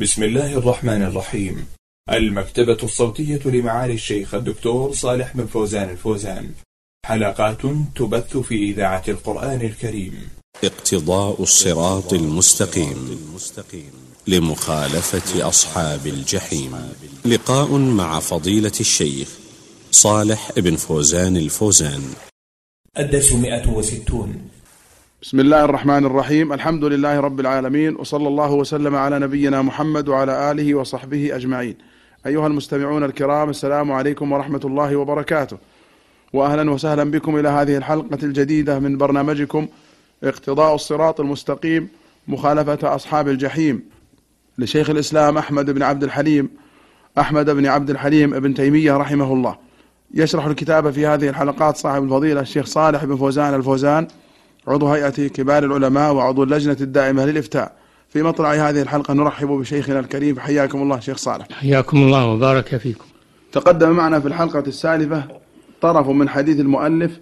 بسم الله الرحمن الرحيم. المكتبة الصوتية لمعالي الشيخ الدكتور صالح بن فوزان الفوزان. حلقات تبث في إذاعة القرآن الكريم. اقتضاء الصراط المستقيم. لمخالفة أصحاب الجحيم. لقاء مع فضيلة الشيخ صالح بن فوزان الفوزان. الدرس 160 بسم الله الرحمن الرحيم. الحمد لله رب العالمين وصلى الله وسلم على نبينا محمد وعلى آله وصحبه أجمعين. أيها المستمعون الكرام السلام عليكم ورحمة الله وبركاته. وأهلا وسهلا بكم إلى هذه الحلقة الجديدة من برنامجكم اقتضاء الصراط المستقيم مخالفة أصحاب الجحيم. لشيخ الإسلام أحمد بن عبد الحليم أحمد بن عبد الحليم بن تيمية رحمه الله. يشرح الكتاب في هذه الحلقات صاحب الفضيلة الشيخ صالح بن فوزان الفوزان. عضو هيئة كبار العلماء وعضو اللجنة الدائمة للإفتاء. في مطلع هذه الحلقة نرحب بشيخنا الكريم حياكم الله شيخ صالح. حياكم الله وبارك فيكم. تقدم معنا في الحلقة السالفة طرف من حديث المؤلف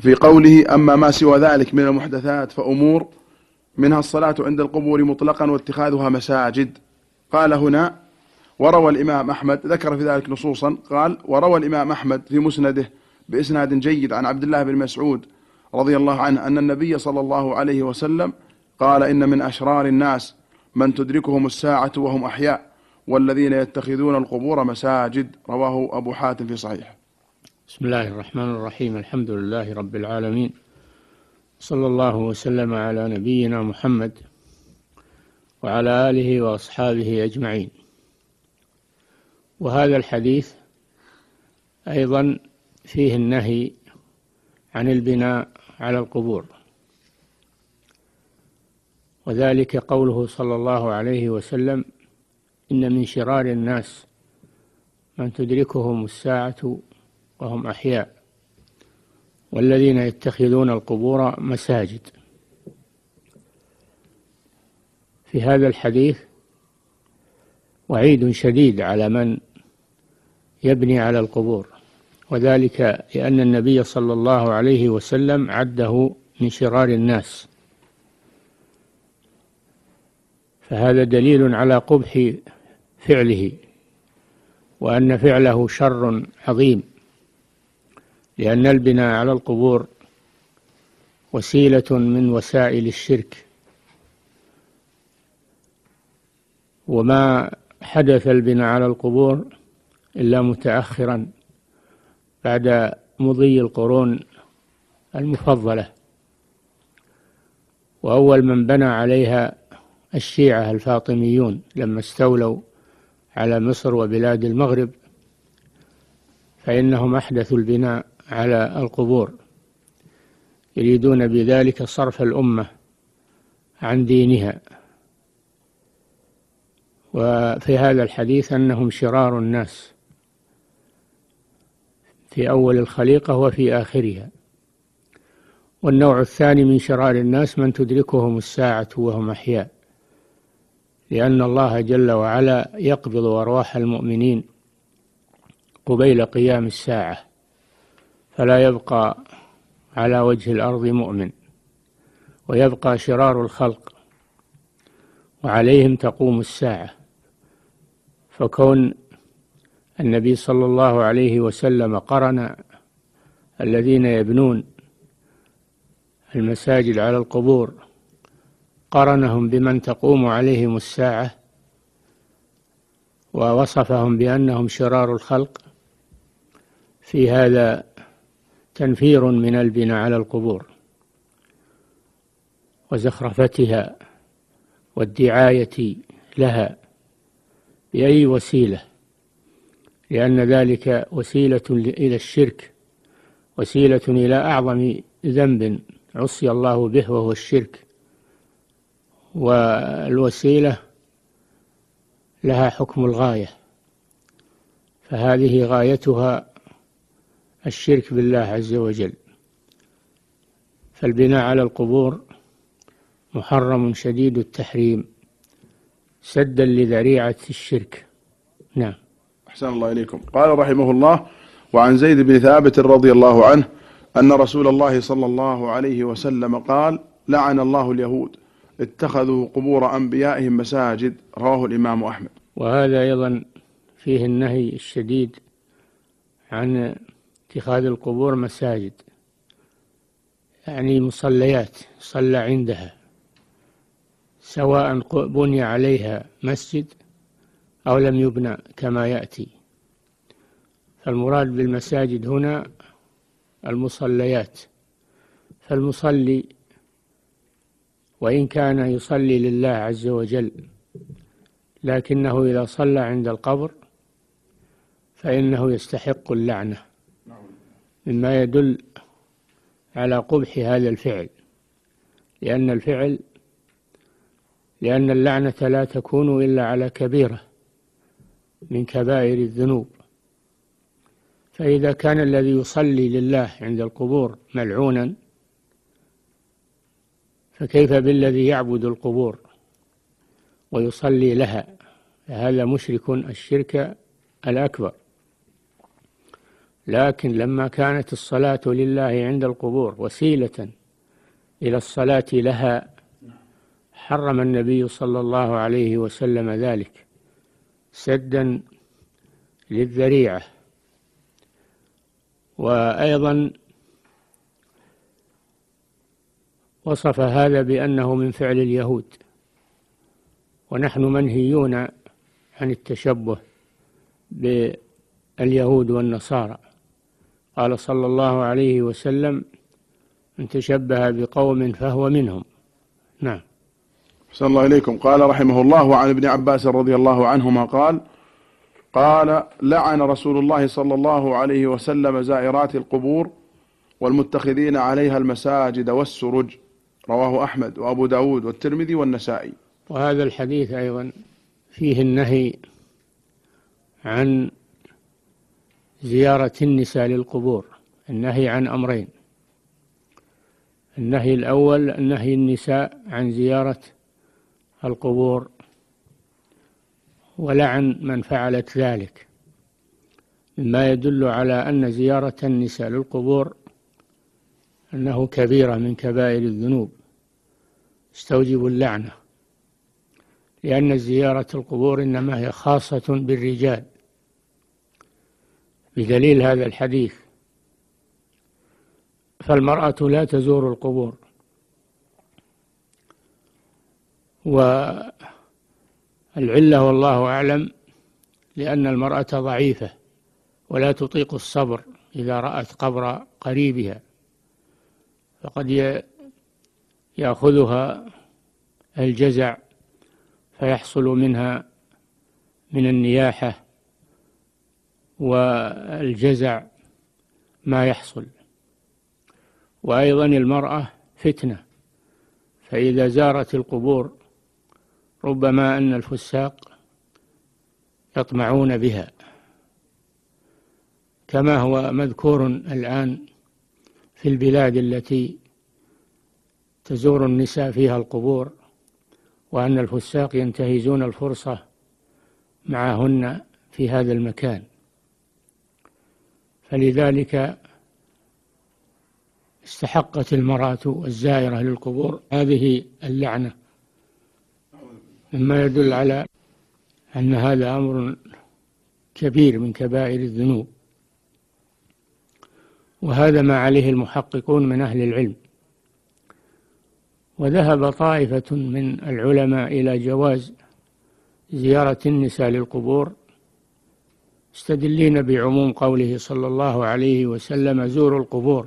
في قوله أما ما سوى ذلك من المحدثات فأمور منها الصلاة عند القبور مطلقا واتخاذها مساجد. قال هنا وروى الإمام أحمد ذكر في ذلك نصوصا قال وروى الإمام أحمد في مسنده بإسناد جيد عن عبد الله بن مسعود رضي الله عنه أن النبي صلى الله عليه وسلم قال إن من أشرار الناس من تدركهم الساعة وهم أحياء والذين يتخذون القبور مساجد. رواه أبو حاتم في صحيح. بسم الله الرحمن الرحيم. الحمد لله رب العالمين. صلى الله وسلم على نبينا محمد وعلى آله وأصحابه أجمعين. وهذا الحديث أيضا فيه النهي عن البناء على القبور. وذلك قوله صلى الله عليه وسلم إن من شرار الناس من تدركهم الساعة وهم أحياء والذين يتخذون القبور مساجد. في هذا الحديث وعيد شديد على من يبني على القبور. وذلك لأن النبي صلى الله عليه وسلم عده من شرار الناس. فهذا دليل على قبح فعله وأن فعله شر عظيم لأن البناء على القبور وسيلة من وسائل الشرك. وما حدث البناء على القبور إلا متأخرا. بعد مضي القرون المفضلة. وأول من بنى عليها الشيعة الفاطميون لما استولوا على مصر وبلاد المغرب فإنهم أحدثوا البناء على القبور. يريدون بذلك صرف الأمة عن دينها. وفي هذا الحديث أنهم شرار الناس. في أول الخليقة وفي آخرها. والنوع الثاني من شرار الناس من تدركهم الساعة وهم أحياء لأن الله جل وعلا يقبض أرواح المؤمنين قبيل قيام الساعة فلا يبقى على وجه الأرض مؤمن ويبقى شرار الخلق وعليهم تقوم الساعة فكون النبي صلى الله عليه وسلم قرن الذين يبنون المساجد على القبور قرنهم بمن تقوم عليهم الساعة ووصفهم بأنهم شرار الخلق. في هذا تنفير من البناء على القبور وزخرفتها والدعاية لها بأي وسيلة؟ لأن ذلك وسيلة إلى الشرك وسيلة إلى أعظم ذنب عصي الله به وهو الشرك. والوسيلة لها حكم الغاية فهذه غايتها الشرك بالله عز وجل. فالبناء على القبور محرم شديد التحريم سدا لذريعة الشرك. نعم. أحسن الله إليكم. قال رحمه الله وعن زيد بن ثابت رضي الله عنه أن رسول الله صلى الله عليه وسلم قال لعن الله اليهود اتخذوا قبور أنبيائهم مساجد رواه الإمام أحمد. وهذا أيضا فيه النهي الشديد عن اتخاذ القبور مساجد يعني مصليات صلى عندها سواء بني عليها مسجد أو لم يبنى كما يأتي. فالمراد بالمساجد هنا المصليات. فالمصلي وإن كان يصلي لله عز وجل لكنه إذا صلى عند القبر فإنه يستحق اللعنة. مما يدل على قبح هذا الفعل. لأن الفعل لأن اللعنة لا تكون إلا على كبيرة. من كبائر الذنوب. فإذا كان الذي يصلي لله عند القبور ملعونا فكيف بالذي يعبد القبور ويصلي لها؟ هذا مشرك الشرك الأكبر. لكن لما كانت الصلاة لله عند القبور وسيلة إلى الصلاة لها حرم النبي صلى الله عليه وسلم ذلك. سدا للذريعة. وأيضا وصف هذا بأنه من فعل اليهود. ونحن منهيون عن التشبه باليهود والنصارى. قال صلى الله عليه وسلم من تشبه بقوم فهو منهم. نعم. صلى الله إليكم. قال رحمه الله عن ابن عباس رضي الله عنهما قال قال لعن رسول الله صلى الله عليه وسلم زائرات القبور والمتخذين عليها المساجد والسرج. رواه أحمد وأبو داود والترمذي والنسائي. وهذا الحديث أيضا فيه النهي عن زيارة النساء للقبور النهي عن أمرين. النهي الأول نهي النساء عن زيارة القبور ولعن من فعلت ذلك. مما يدل على أن زيارة النساء للقبور أنه كبيرة من كبائر الذنوب استوجب اللعنة لأن زيارة القبور إنما هي خاصة بالرجال. بدليل هذا الحديث فالمرأة لا تزور القبور. والعلة والله أعلم لأن المرأة ضعيفة ولا تطيق الصبر إذا رأت قبر قريبها فقد يأخذها الجزع فيحصل منها من النياحة والجزع ما يحصل. وأيضا المرأة فتنة فإذا زارت القبور ربما أن الفساق يطمعون بها. كما هو مذكور الآن في البلاد التي تزور النساء فيها القبور وأن الفساق ينتهزون الفرصة معهن في هذا المكان. فلذلك استحقت المرأة الزائرة للقبور هذه اللعنة. مما يدل على أن هذا أمر كبير من كبائر الذنوب. وهذا ما عليه المحققون من أهل العلم. وذهب طائفة من العلماء إلى جواز زيارة النساء للقبور مستدلين بعموم قوله صلى الله عليه وسلم زوروا القبور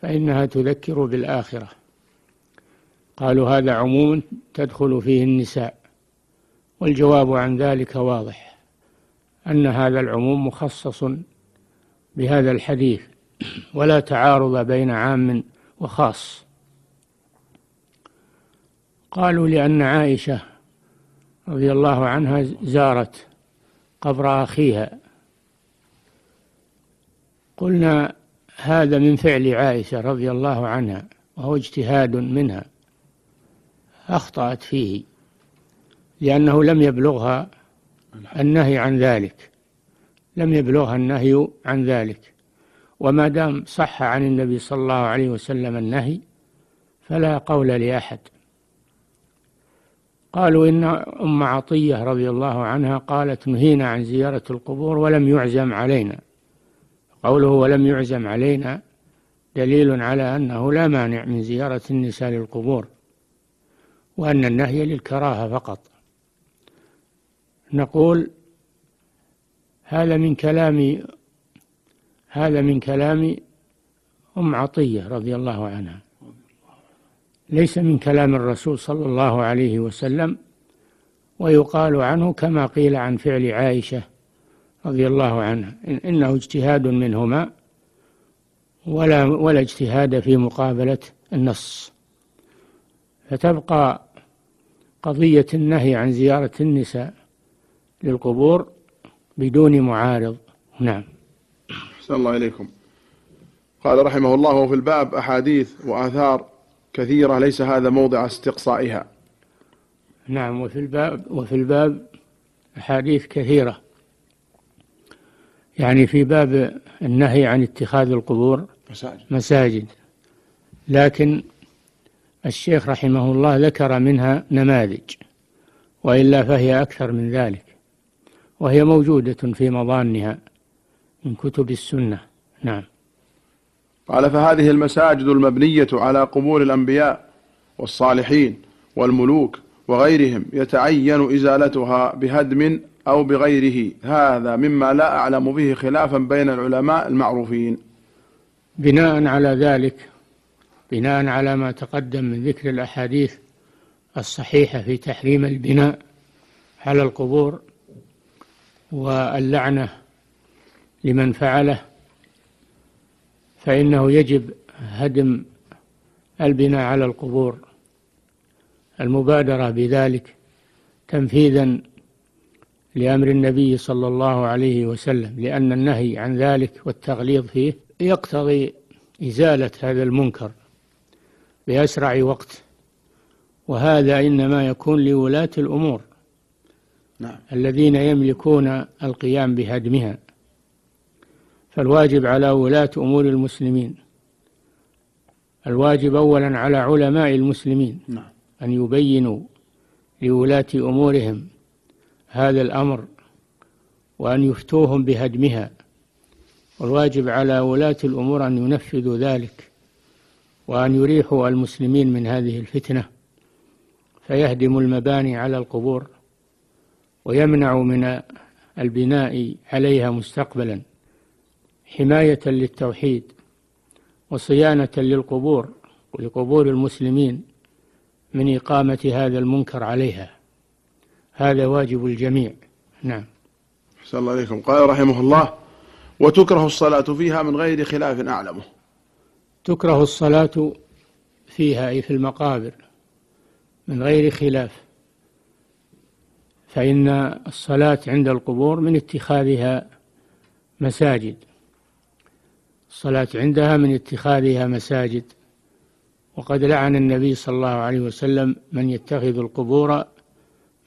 فإنها تذكر بالآخرة. قالوا هذا عموم تدخل فيه النساء والجواب عن ذلك واضح أن هذا العموم مخصص بهذا الحديث ولا تعارض بين عام وخاص. قالوا لأن عائشة رضي الله عنها زارت قبر أخيها. قلنا هذا من فعل عائشة رضي الله عنها وهو اجتهاد منها. أخطأت فيه لأنه لم يبلغها النهي عن ذلك لم يبلغها النهي عن ذلك. وما دام صح عن النبي صلى الله عليه وسلم النهي فلا قول لأحد. قالوا إن أم عطية رضي الله عنها قالت نهينا عن زيارة القبور ولم يعزم علينا. قوله ولم يعزم علينا دليل على أنه لا مانع من زيارة النساء للقبور. وأن النهي للكراهة فقط. نقول هذا من كلام هذا من كلام أم عطية رضي الله عنها. ليس من كلام الرسول صلى الله عليه وسلم ويقال عنه كما قيل عن فعل عائشة رضي الله عنها. إنه اجتهاد منهما ولا ولا اجتهاد في مقابلة النص. فتبقى قضية النهي عن زيارة النساء للقبور بدون معارض. نعم. أحسن الله إليكم. قال رحمه الله وفي الباب أحاديث وآثار كثيرة ليس هذا موضع استقصائها. نعم وفي الباب وفي الباب أحاديث كثيرة. يعني في باب النهي عن اتخاذ القبور مساجد, مساجد. لكن الشيخ رحمه الله ذكر منها نماذج وإلا فهي أكثر من ذلك وهي موجودة في مظانها من كتب السنة. نعم. قال فهذه المساجد المبنية على قبور الأنبياء والصالحين والملوك وغيرهم يتعين إزالتها بهدم أو بغيره. هذا مما لا أعلم به خلافا بين العلماء المعروفين. بناء على ذلك بناء على ما تقدم من ذكر الأحاديث الصحيحة في تحريم البناء على القبور واللعنة لمن فعله فإنه يجب هدم البناء على القبور. المبادرة بذلك تنفيذا لأمر النبي صلى الله عليه وسلم لأن النهي عن ذلك والتغليظ فيه يقتضي إزالة هذا المنكر. بأسرع وقت. وهذا إنما يكون لولاة الأمور. نعم. الذين يملكون القيام بهدمها. فالواجب على ولاة أمور المسلمين. الواجب أولا على علماء المسلمين. نعم. أن يبينوا لولاة أمورهم هذا الأمر. وأن يفتوهم بهدمها. والواجب على ولاة الأمور أن ينفذوا ذلك. وأن يريحوا المسلمين من هذه الفتنة فيهدموا المباني على القبور ويمنعوا من البناء عليها مستقبلا حماية للتوحيد وصيانة للقبور ولقبور المسلمين من إقامة هذا المنكر عليها. هذا واجب الجميع. نعم. أحسن الله عليكم قال رحمه الله وتكره الصلاة فيها من غير خلاف أعلمه. تكره الصلاة فيها أي في المقابر من غير خلاف. فإن الصلاة عند القبور من اتخاذها مساجد. الصلاة عندها من اتخاذها مساجد. وقد لعن النبي صلى الله عليه وسلم من يتخذ القبور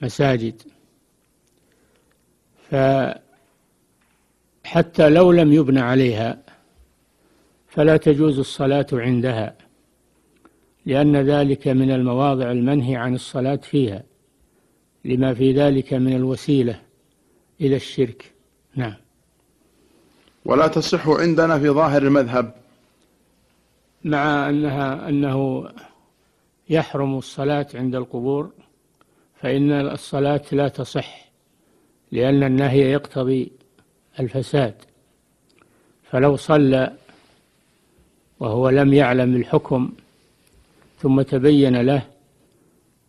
مساجد. فحتى لو لم يبنى عليها فلا تجوز الصلاة عندها لأن ذلك من المواضع المنهي عن الصلاة فيها لما في ذلك من الوسيلة إلى الشرك. نعم. ولا تصح عندنا في ظاهر المذهب. مع أنها أنه يحرم الصلاة عند القبور فإن الصلاة لا تصح لأن النهي يقتضي الفساد. فلو صلى وهو لم يعلم الحكم ثم تبين له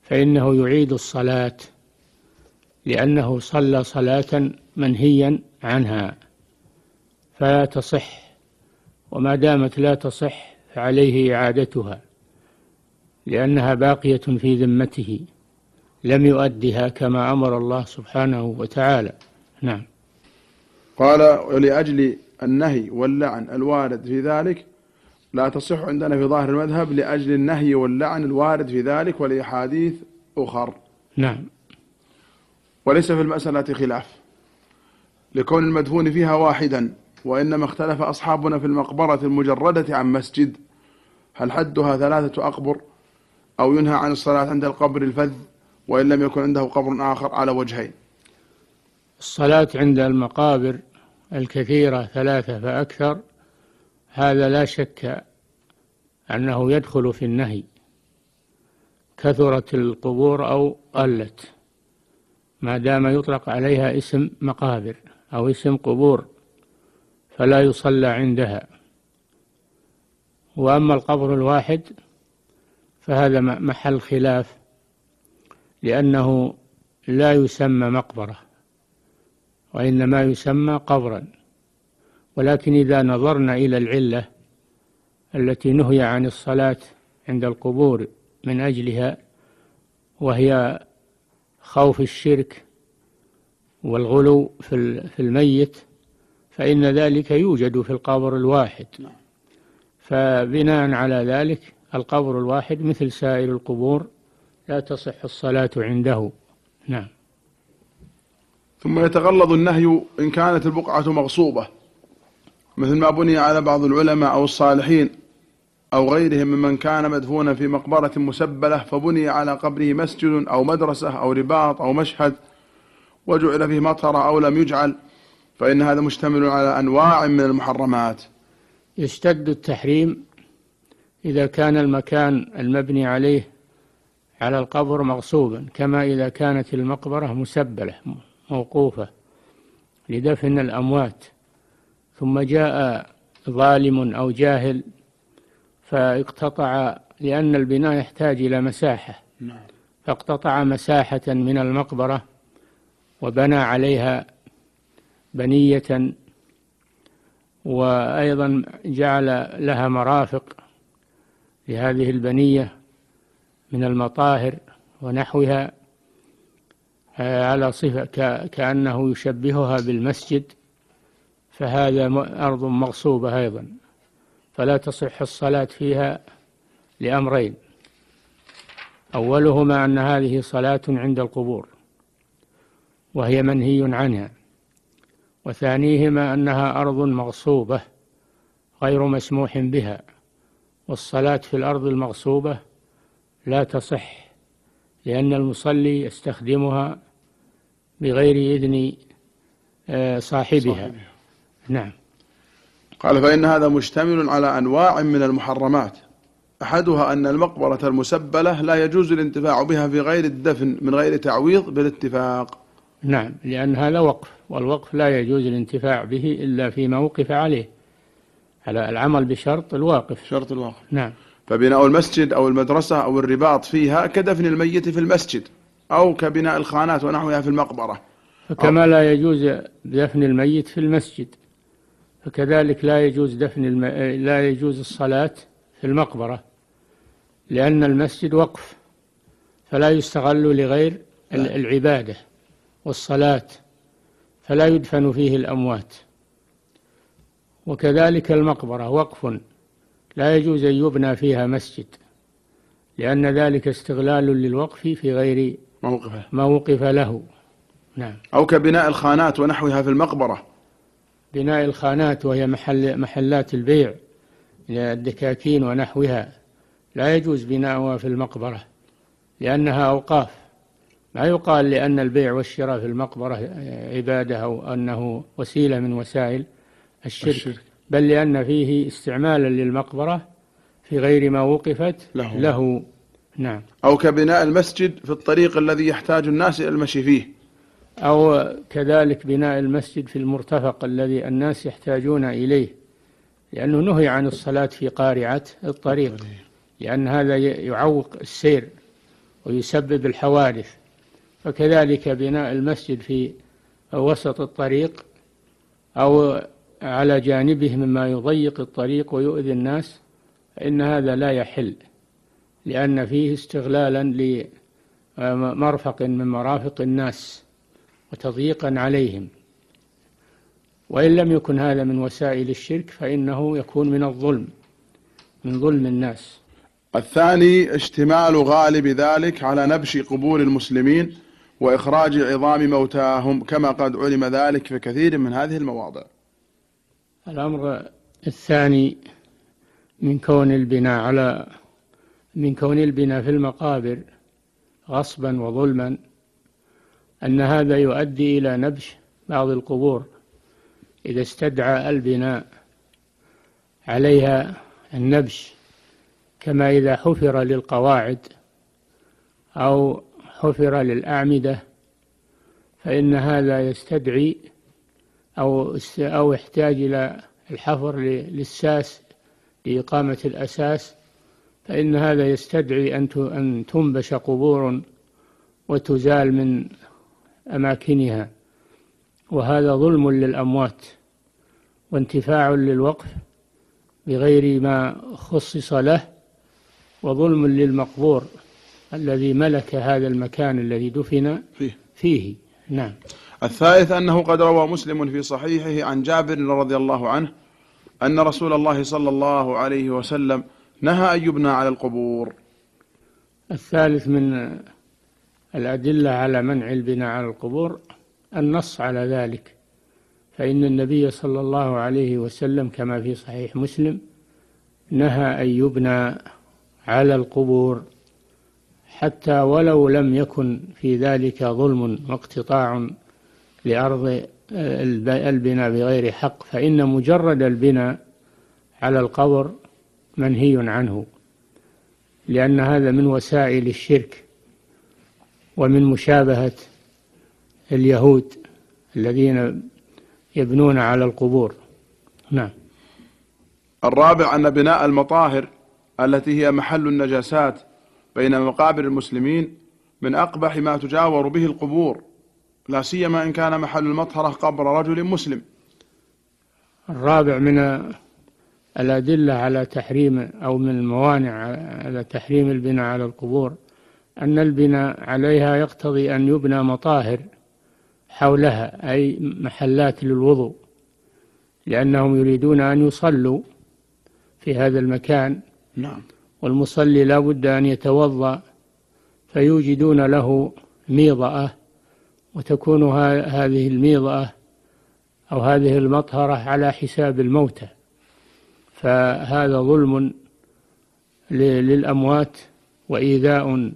فإنه يعيد الصلاة لأنه صلى صلاة منهيا عنها فلا تصح وما دامت لا تصح فعليه إعادتها لأنها باقية في ذمته لم يؤدها كما أمر الله سبحانه وتعالى. نعم. قال ولأجل النهي واللعن الوارد في ذلك لا تصح عندنا في ظاهر المذهب لأجل النهي واللعن الوارد في ذلك ولأحاديث أخر. نعم. وليس في المسألة خلاف. لكون المدفون فيها واحدا وإنما اختلف أصحابنا في المقبرة المجردة عن مسجد هل حدها ثلاثة أقبر أو ينهى عن الصلاة عند القبر الفذ وإن لم يكن عنده قبر آخر على وجهين؟ الصلاة عند المقابر الكثيرة ثلاثة فأكثر هذا لا شك أنه يدخل في النهي كثرت القبور أو قلت ما دام يطلق عليها اسم مقابر أو اسم قبور فلا يصلى عندها. وأما القبر الواحد فهذا محل خلاف لأنه لا يسمى مقبرة وإنما يسمى قبرا. ولكن إذا نظرنا إلى العلة التي نهي عن الصلاة عند القبور من أجلها وهي خوف الشرك والغلو في الميت فإن ذلك يوجد في القبر الواحد. نعم. فبناء على ذلك القبر الواحد مثل سائر القبور لا تصح الصلاة عنده. نعم. ثم يتغلظ النهي إن كانت البقعة مغصوبة. مثل ما بني على بعض العلماء أو الصالحين أو غيرهم ممن كان مدفونا في مقبرة مسبلة فبني على قبره مسجد أو مدرسة أو رباط أو مشهد وجعل فيه مطر أو لم يجعل فإن هذا مشتمل على أنواع من المحرمات. يشتد التحريم إذا كان المكان المبني عليه على القبر مغصوبا كما إذا كانت المقبرة مسبلة موقوفة لدفن الأموات. ثم جاء ظالم أو جاهل فاقتطع لأن البناء يحتاج إلى مساحة نعم. فاقتطع مساحة من المقبرة وبنى عليها بنية وأيضا جعل لها مرافق لهذه البنية من المطاهر ونحوها آه، على صفة كأنه يشبهها بالمسجد فهذا أرض مغصوبة أيضا. فلا تصح الصلاة فيها لأمرين. أولهما أن هذه صلاة عند القبور وهي منهي عنها. وثانيهما أنها أرض مغصوبة غير مسموح بها والصلاة في الأرض المغصوبة لا تصح لأن المصلي يستخدمها بغير إذن آه، صاحبها. نعم. قال فإن هذا مشتمل على أنواع من المحرمات. أحدها أن المقبرة المسبلة لا يجوز الانتفاع بها في غير الدفن من غير تعويض بالاتفاق. نعم لأن هذا وقف والوقف لا يجوز الانتفاع به إلا فيما وقف عليه. على العمل بشرط الواقف. شرط الواقف. نعم. فبناء المسجد أو المدرسة أو الرباط فيها كدفن الميت في المسجد أو كبناء الخانات ونحوها في المقبرة. فكما لا يجوز دفن الميت في المسجد. فكذلك لا يجوز دفن الم... لا يجوز الصلاة في المقبرة لأن المسجد وقف فلا يستغل لغير العبادة والصلاة فلا يدفن فيه الأموات. وكذلك المقبرة وقف لا يجوز أن يبنى فيها مسجد لأن ذلك استغلال للوقف في غير موقفه. موقف له. نعم. أو كبناء الخانات ونحوها في المقبرة. بناء الخانات وهي محل محلات البيع الدكاكين ونحوها. لا يجوز بناؤها في المقبرة لأنها أوقاف. ما يقال لأن البيع والشراء في المقبرة عبادة أو أنه وسيلة من وسائل الشرك, الشرك. بل لأن فيه استعمالا للمقبرة في غير ما وقفت له, له. نعم. أو كبناء المسجد في الطريق الذي يحتاج الناس إلى المشي فيه. أو كذلك بناء المسجد في المرتفق الذي الناس يحتاجون إليه لأنه نهي عن الصلاة في قارعة الطريق لأن هذا يعوق السير ويسبب الحوادث. فكذلك بناء المسجد في وسط الطريق أو على جانبه مما يضيق الطريق ويؤذي الناس فإن هذا لا يحل لأن فيه استغلالا لمرفق من مرافق الناس. وتضييقا عليهم. وإن لم يكن هذا من وسائل الشرك فإنه يكون من الظلم من ظلم الناس. الثاني اشتمال غالب ذلك على نبش قبور المسلمين وإخراج عظام موتاهم كما قد علم ذلك في كثير من هذه المواضع. الأمر الثاني من كون البناء على من كون البناء في المقابر غصبا وظلما. أن هذا يؤدي إلى نبش بعض القبور إذا استدعى البناء عليها النبش كما إذا حفر للقواعد أو حفر للأعمدة فإن هذا يستدعي أو أو يحتاج إلى الحفر للساس لإقامة الأساس فإن هذا يستدعي أن أن تنبش قبور وتزال من أماكنها. وهذا ظلم للأموات وانتفاع للوقف بغير ما خصص له وظلم للمقبور الذي ملك هذا المكان الذي دفن فيه, فيه. نعم. الثالث أنه قد روى مسلم في صحيحه عن جابر رضي الله عنه أن رسول الله صلى الله عليه وسلم نهى أن يبنى على القبور. الثالث من الأدلة على منع البناء على القبور النص على ذلك. فإن النبي صلى الله عليه وسلم كما في صحيح مسلم نهى أن يبنى على القبور حتى ولو لم يكن في ذلك ظلم واقتطاع لأرض البناء بغير حق فإن مجرد البناء على القبر منهي عنه لأن هذا من وسائل الشرك. ومن مشابهة اليهود الذين يبنون على القبور. نعم. الرابع أن بناء المطاهر التي هي محل النجاسات بين مقابر المسلمين من أقبح ما تجاور به القبور لا سيما إن كان محل المطهرة قبر رجل مسلم. الرابع من الأدلة على تحريم أو من الموانع على تحريم البناء على القبور أن البناء عليها يقتضي أن يبنى مطاهر حولها أي محلات للوضوء لأنهم يريدون أن يصلوا في هذا المكان. نعم. والمصلي لا بد أن يتوضأ فيوجدون له ميضأة وتكون هذه الميضأة أو هذه المطهرة على حساب الموتى. فهذا ظلم للأموات وإيذاء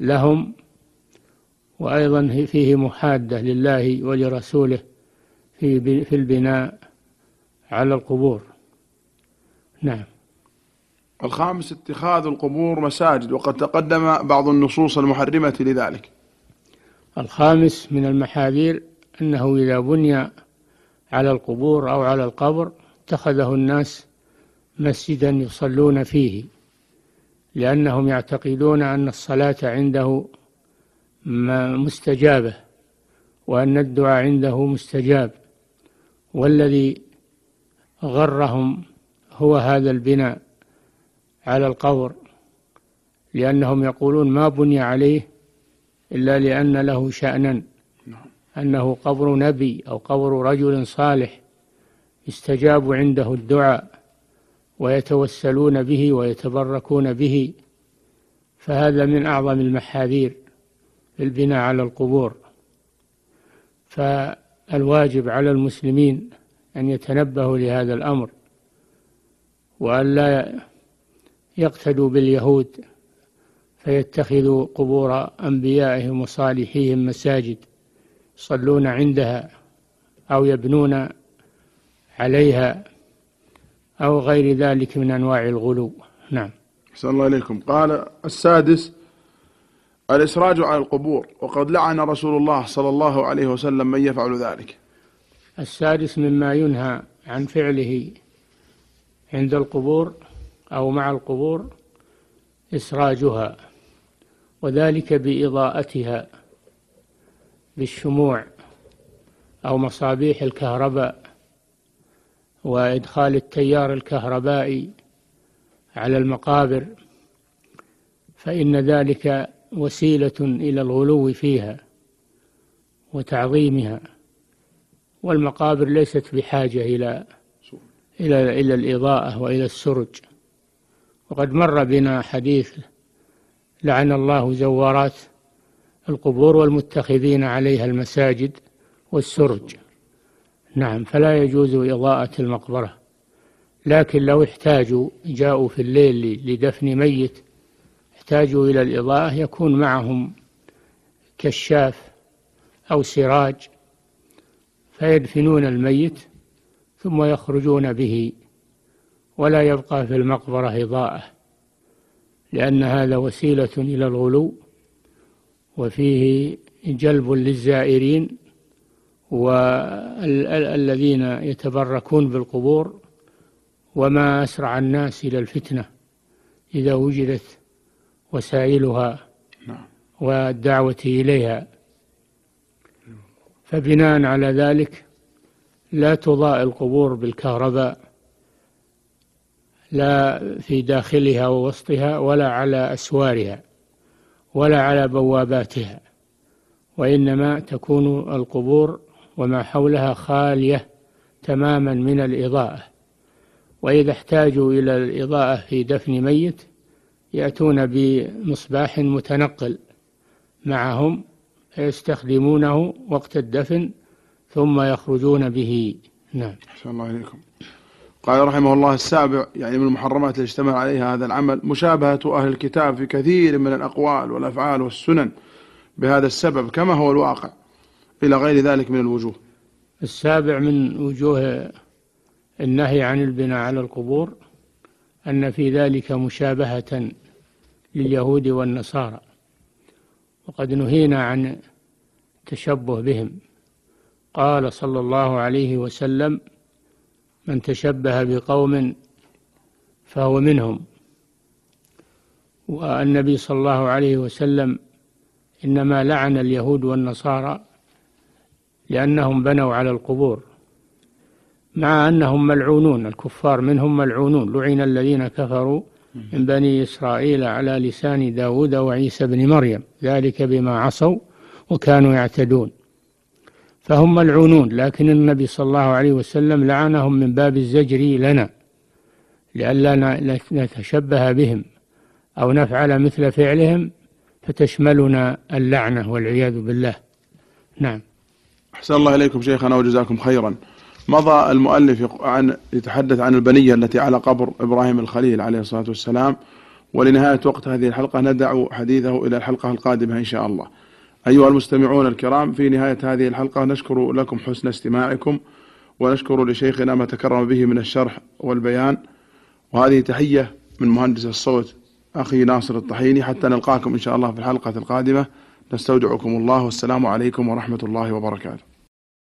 لهم وأيضا فيه محادة لله ولرسوله في في البناء على القبور. نعم. الخامس اتخاذ القبور مساجد وقد تقدم بعض النصوص المحرمة لذلك. الخامس من المحاذير أنه إذا بني على القبور أو على القبر اتخذه الناس مسجدا يصلون فيه. لأنهم يعتقدون أن الصلاة عنده مستجابة وأن الدعاء عنده مستجاب. والذي غرهم هو هذا البناء على القبر لأنهم يقولون ما بني عليه إلا لأن له شأنا. أنه قبر نبي أو قبر رجل صالح يستجاب عنده الدعاء. ويتوسلون به ويتبركون به فهذا من أعظم المحاذير البناء على القبور. فالواجب على المسلمين أن يتنبهوا لهذا الأمر وأن لا يقتدوا باليهود فيتخذوا قبور أنبيائهم وصالحيهم مساجد يصلون عندها أو يبنون عليها. أو غير ذلك من أنواع الغلو. نعم. صلى الله عليكم قال السادس الإسراج على القبور وقد لعن رسول الله صلى الله عليه وسلم من يفعل ذلك. السادس مما ينهى عن فعله عند القبور أو مع القبور إسراجها وذلك بإضاءتها بالشموع أو مصابيح الكهرباء وإدخال التيار الكهربائي على المقابر فإن ذلك وسيلة إلى الغلو فيها وتعظيمها والمقابر ليست بحاجة إلى إلى إلى الإضاءة وإلى السرج. وقد مر بنا حديث لعن الله زوارات القبور والمتخذين عليها المساجد والسرج. نعم فلا يجوز إضاءة المقبرة. لكن لو احتاجوا جاءوا في الليل لدفن ميت احتاجوا إلى الإضاءة يكون معهم كشاف أو سراج فيدفنون الميت ثم يخرجون به ولا يبقى في المقبرة إضاءة لأن هذا وسيلة إلى الغلو وفيه جلب للزائرين والذين يتبركون بالقبور وما أسرع الناس إلى الفتنة إذا وجدت وسائلها نعم. والدعوة إليها فبناء على ذلك لا تضاء القبور بالكهرباء لا في داخلها ووسطها ولا على أسوارها ولا على بواباتها وإنما تكون القبور وما حولها خالية تماما من الإضاءة. وإذا احتاجوا إلى الإضاءة في دفن ميت يأتون بمصباح متنقل معهم فيستخدمونه وقت الدفن ثم يخرجون به. نعم. أحسن الله إليكم. قال رحمه الله السابع يعني من المحرمات التي اشتمل عليها هذا العمل مشابهة أهل الكتاب في كثير من الأقوال والأفعال والسنن بهذا السبب كما هو الواقع. إلى غير ذلك من الوجوه. السابع من وجوه النهي عن البناء على القبور أن في ذلك مشابهة لليهود والنصارى وقد نهينا عن التشبه بهم. قال صلى الله عليه وسلم من تشبه بقوم فهو منهم. والنبي صلى الله عليه وسلم إنما لعن اليهود والنصارى لأنهم بنوا على القبور مع أنهم ملعونون الكفار منهم ملعونون. لعن الذين كفروا من بني إسرائيل على لسان داود وعيسى بن مريم ذلك بما عصوا وكانوا يعتدون. فهم ملعونون لكن النبي صلى الله عليه وسلم لعنهم من باب الزجر لنا لئلا نتشبه بهم أو نفعل مثل فعلهم فتشملنا اللعنة والعياذ بالله. نعم. أحسن الله إليكم شيخنا وجزاكم خيرا. مضى المؤلف عن يتحدث عن البنية التي على قبر إبراهيم الخليل عليه الصلاة والسلام ولنهاية وقت هذه الحلقة ندع حديثه إلى الحلقة القادمة إن شاء الله. أيها المستمعون الكرام في نهاية هذه الحلقة نشكر لكم حسن استماعكم ونشكر لشيخنا ما تكرم به من الشرح والبيان. وهذه تحية من مهندس الصوت أخي ناصر الطحيني حتى نلقاكم إن شاء الله في الحلقة القادمة. نستودعكم الله والسلام عليكم ورحمة الله وبركاته.